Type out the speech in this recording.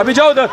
अभी जाओ उधर।